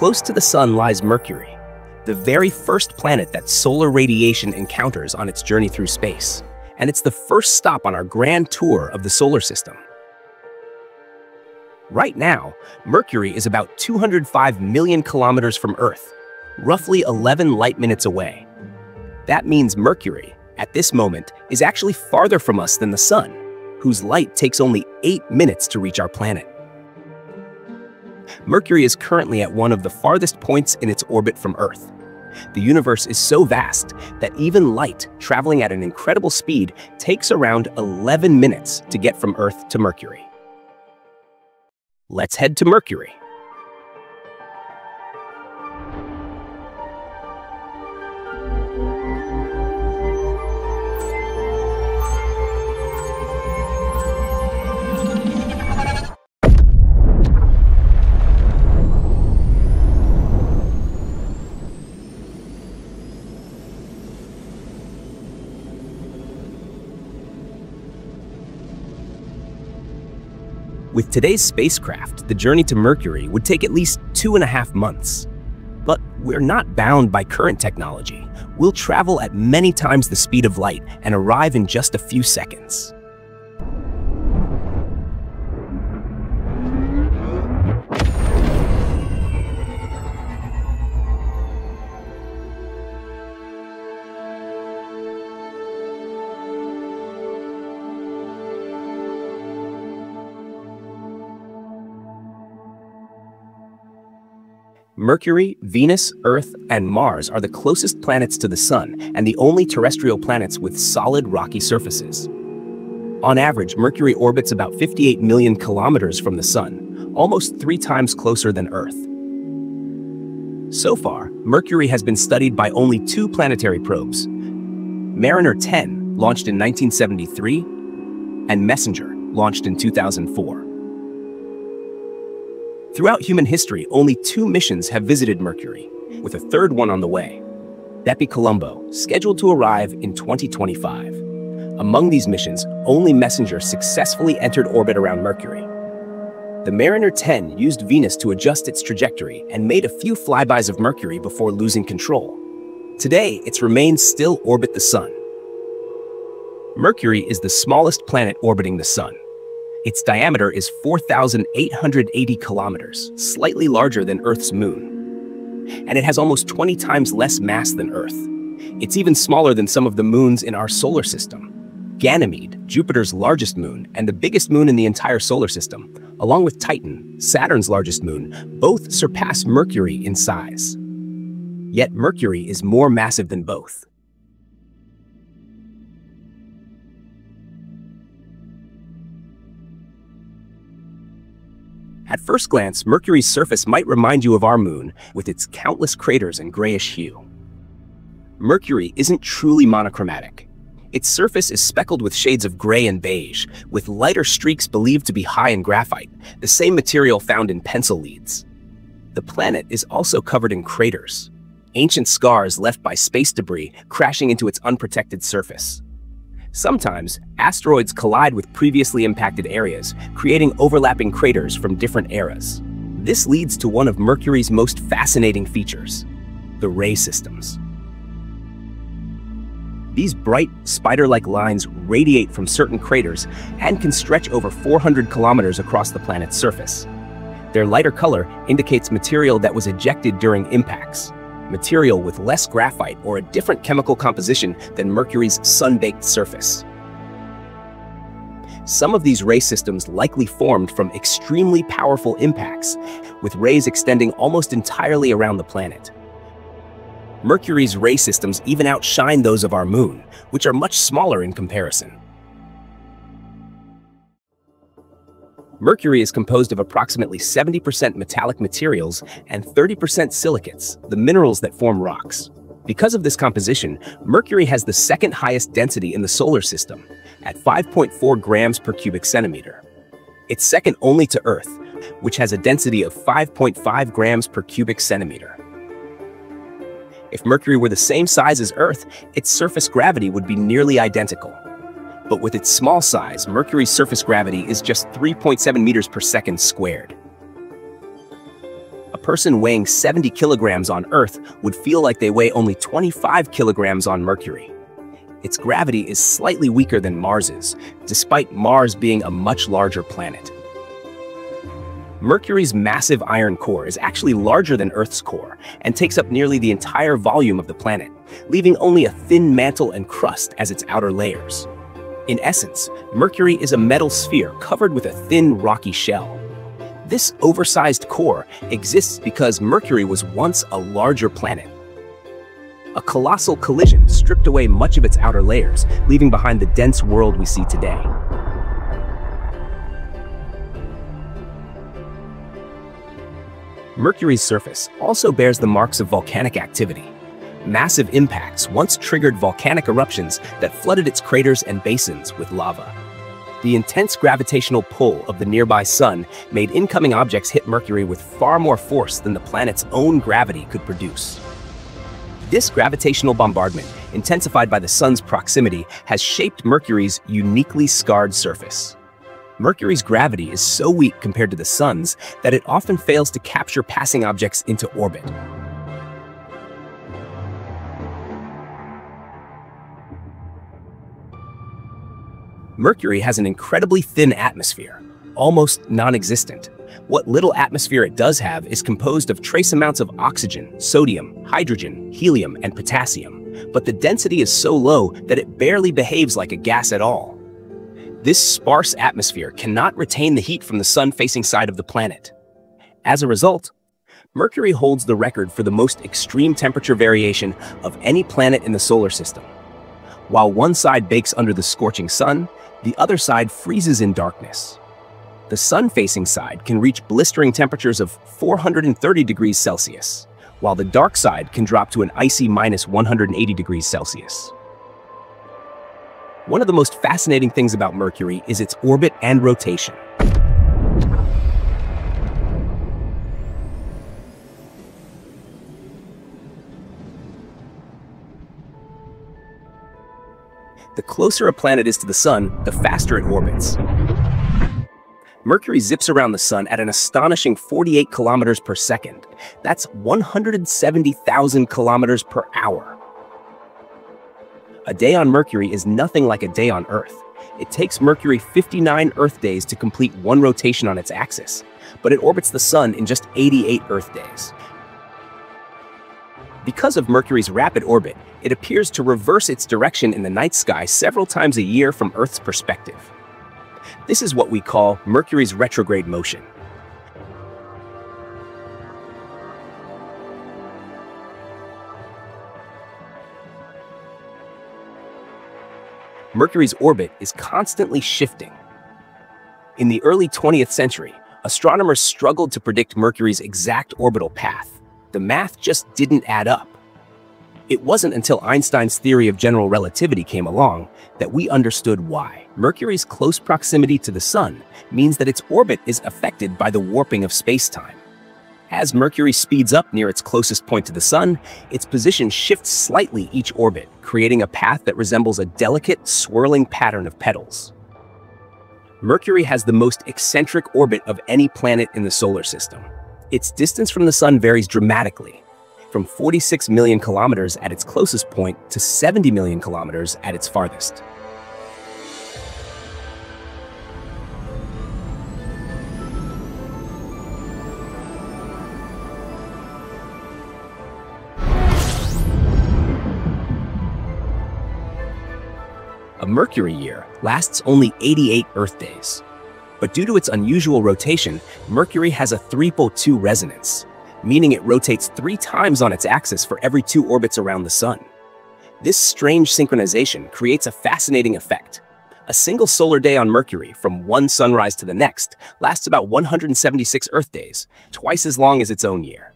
Close to the Sun lies Mercury, the very first planet that solar radiation encounters on its journey through space, and it's the first stop on our grand tour of the solar system. Right now, Mercury is about 205 million kilometers from Earth, roughly 11 light minutes away. That means Mercury, at this moment, is actually farther from us than the Sun, whose light takes only 8 minutes to reach our planet. Mercury is currently at one of the farthest points in its orbit from Earth. The universe is so vast that even light, traveling at an incredible speed, takes around 11 minutes to get from Earth to Mercury. Let's head to Mercury. Today's spacecraft, the journey to Mercury would take at least two and a half months. But we're not bound by current technology. We'll travel at many times the speed of light and arrive in just a few seconds. Mercury, Venus, Earth, and Mars are the closest planets to the Sun and the only terrestrial planets with solid rocky surfaces. On average, Mercury orbits about 58 million kilometers from the Sun, almost three times closer than Earth. So far, Mercury has been studied by only two planetary probes, Mariner 10, launched in 1973, and Messenger, launched in 2004. Throughout human history, only two missions have visited Mercury, with a third one on the way. BepiColombo, scheduled to arrive in 2025. Among these missions, only Messenger successfully entered orbit around Mercury. The Mariner 10 used Venus to adjust its trajectory and made a few flybys of Mercury before losing control. Today, its remains still orbit the Sun. Mercury is the smallest planet orbiting the Sun, its diameter is 4,880 kilometers, slightly larger than Earth's moon. And it has almost 20 times less mass than Earth. It's even smaller than some of the moons in our solar system. Ganymede, Jupiter's largest moon and the biggest moon in the entire solar system, along with Titan, Saturn's largest moon, both surpass Mercury in size. Yet Mercury is more massive than both. At first glance, Mercury's surface might remind you of our moon, with its countless craters and grayish hue. Mercury isn't truly monochromatic. Its surface is speckled with shades of gray and beige, with lighter streaks believed to be high in graphite, the same material found in pencil leads. The planet is also covered in craters, ancient scars left by space debris crashing into its unprotected surface. Sometimes, asteroids collide with previously impacted areas, creating overlapping craters from different eras. This leads to one of Mercury's most fascinating features, the ray systems. These bright, spider-like lines radiate from certain craters and can stretch over 400 kilometers across the planet's surface. Their lighter color indicates material that was ejected during impacts, material with less graphite or a different chemical composition than Mercury's sun-baked surface. Some of these ray systems likely formed from extremely powerful impacts, with rays extending almost entirely around the planet. Mercury's ray systems even outshine those of our moon, which are much smaller in comparison. Mercury is composed of approximately 70% metallic materials and 30% silicates, the minerals that form rocks. Because of this composition, Mercury has the second highest density in the solar system, at 5.4 grams per cubic centimeter. It's second only to Earth, which has a density of 5.5 grams per cubic centimeter. If Mercury were the same size as Earth, its surface gravity would be nearly identical but with its small size, Mercury's surface gravity is just 3.7 meters per second squared. A person weighing 70 kilograms on Earth would feel like they weigh only 25 kilograms on Mercury. Its gravity is slightly weaker than Mars's, despite Mars being a much larger planet. Mercury's massive iron core is actually larger than Earth's core and takes up nearly the entire volume of the planet, leaving only a thin mantle and crust as its outer layers. In essence, Mercury is a metal sphere covered with a thin, rocky shell. This oversized core exists because Mercury was once a larger planet. A colossal collision stripped away much of its outer layers, leaving behind the dense world we see today. Mercury's surface also bears the marks of volcanic activity. Massive impacts once triggered volcanic eruptions that flooded its craters and basins with lava. The intense gravitational pull of the nearby sun made incoming objects hit Mercury with far more force than the planet's own gravity could produce. This gravitational bombardment, intensified by the sun's proximity, has shaped Mercury's uniquely scarred surface. Mercury's gravity is so weak compared to the sun's that it often fails to capture passing objects into orbit. Mercury has an incredibly thin atmosphere, almost non-existent. What little atmosphere it does have is composed of trace amounts of oxygen, sodium, hydrogen, helium, and potassium, but the density is so low that it barely behaves like a gas at all. This sparse atmosphere cannot retain the heat from the sun-facing side of the planet. As a result, Mercury holds the record for the most extreme temperature variation of any planet in the solar system. While one side bakes under the scorching sun, the other side freezes in darkness. The sun-facing side can reach blistering temperatures of 430 degrees Celsius, while the dark side can drop to an icy minus 180 degrees Celsius. One of the most fascinating things about Mercury is its orbit and rotation. The closer a planet is to the Sun, the faster it orbits. Mercury zips around the Sun at an astonishing 48 kilometers per second. That's 170,000 kilometers per hour. A day on Mercury is nothing like a day on Earth. It takes Mercury 59 Earth days to complete one rotation on its axis, but it orbits the Sun in just 88 Earth days. Because of Mercury's rapid orbit, it appears to reverse its direction in the night sky several times a year from Earth's perspective. This is what we call Mercury's retrograde motion. Mercury's orbit is constantly shifting. In the early 20th century, astronomers struggled to predict Mercury's exact orbital path. The math just didn't add up. It wasn't until Einstein's theory of general relativity came along that we understood why. Mercury's close proximity to the Sun means that its orbit is affected by the warping of spacetime. As Mercury speeds up near its closest point to the Sun, its position shifts slightly each orbit, creating a path that resembles a delicate, swirling pattern of petals. Mercury has the most eccentric orbit of any planet in the solar system. Its distance from the Sun varies dramatically, from 46 million kilometers at its closest point to 70 million kilometers at its farthest. A Mercury year lasts only 88 Earth days. But due to its unusual rotation, Mercury has a 3.2 resonance, meaning it rotates three times on its axis for every two orbits around the Sun. This strange synchronization creates a fascinating effect. A single solar day on Mercury, from one sunrise to the next, lasts about 176 Earth days, twice as long as its own year.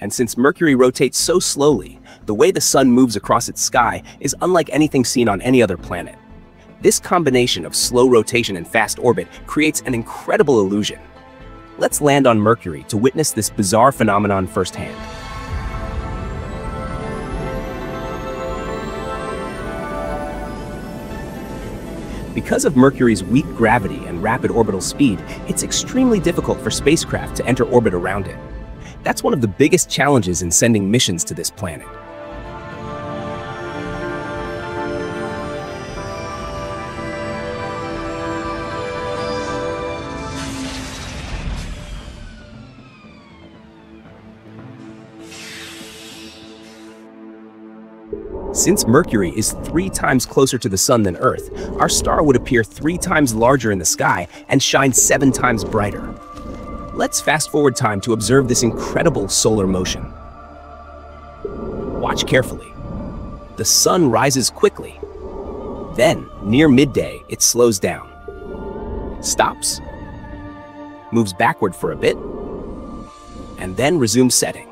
And since Mercury rotates so slowly, the way the sun moves across its sky is unlike anything seen on any other planet. This combination of slow rotation and fast orbit creates an incredible illusion. Let's land on Mercury to witness this bizarre phenomenon firsthand. Because of Mercury's weak gravity and rapid orbital speed, it's extremely difficult for spacecraft to enter orbit around it. That's one of the biggest challenges in sending missions to this planet. Since Mercury is three times closer to the Sun than Earth, our star would appear three times larger in the sky and shine seven times brighter. Let's fast forward time to observe this incredible solar motion. Watch carefully. The Sun rises quickly. Then, near midday, it slows down, stops, moves backward for a bit, and then resumes setting.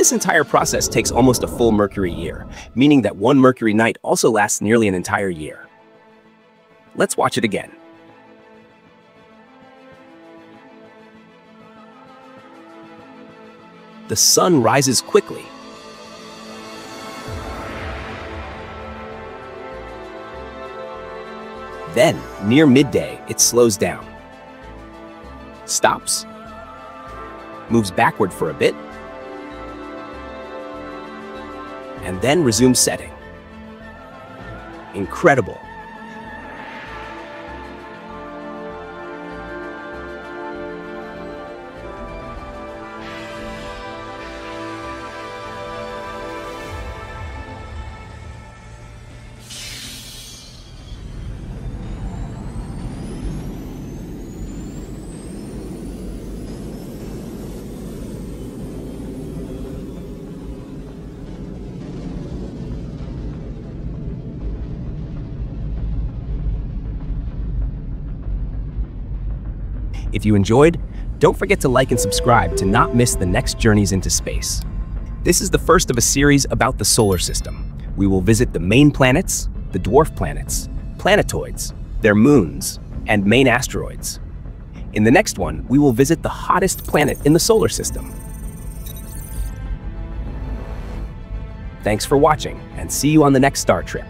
This entire process takes almost a full Mercury year, meaning that one Mercury night also lasts nearly an entire year. Let's watch it again. The sun rises quickly. Then, near midday, it slows down, stops, moves backward for a bit, and then resume setting. Incredible. If you enjoyed, don't forget to like and subscribe to not miss the next journeys into space. This is the first of a series about the solar system. We will visit the main planets, the dwarf planets, planetoids, their moons, and main asteroids. In the next one, we will visit the hottest planet in the solar system. Thanks for watching, and see you on the next star trip.